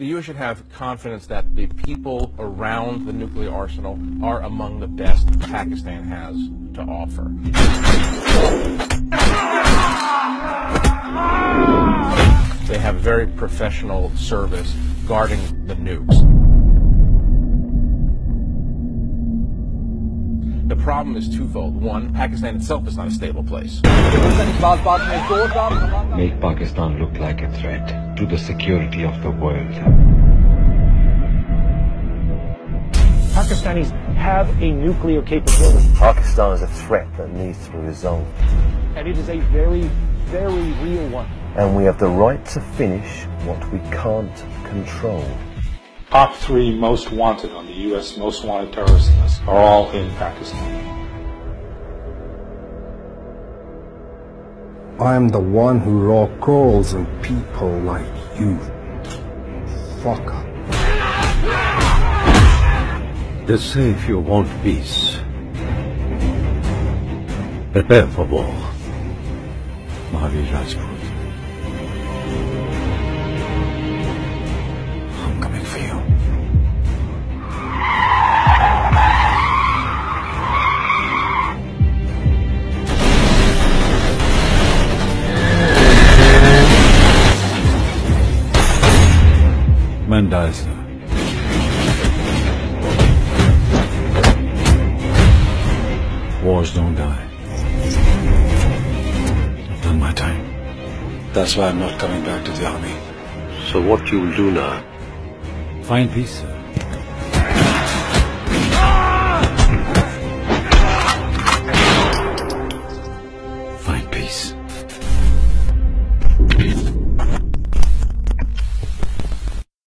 The U.S. should have confidence that the people around the nuclear arsenal are among the best Pakistan has to offer. They have very professional service guarding the nukes. The problem is twofold. One, Pakistan itself is not a stable place. Make Pakistan look like a threat to the security of the world. Pakistanis have a nuclear capability. Pakistan is a threat that needs to be resolved. And it is a very, very real one. And we have the right to finish what we can't control. Top three most wanted on the U.S. most wanted terrorist list are all in Pakistan. I'm the one who raw calls on people like you. Fucker. They say if you want peace, prepare for war. Mahavir Rajput. Man dies, sir. Wars don't die. I've done my time. That's why I'm not coming back to the army. So what you'll do now? Find peace, sir.